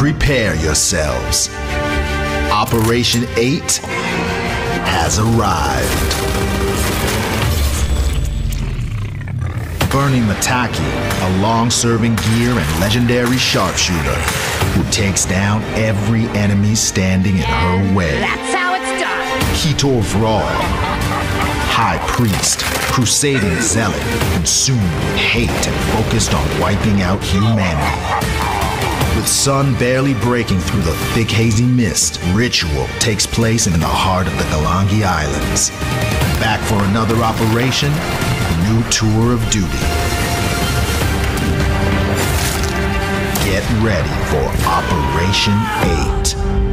Prepare yourselves. Operation 8 has arrived. Bernie Mataki, a long-serving gear and legendary sharpshooter who takes down every enemy standing in her way. That's how it's done. Ketor Vral, High Priest, crusading zealot, consumed with hate and focused on wiping out humanity. With sun barely breaking through the thick hazy mist, ritual takes place in the heart of the Galangi Islands. Back for another operation, new tour of duty. Get ready for Operation 8.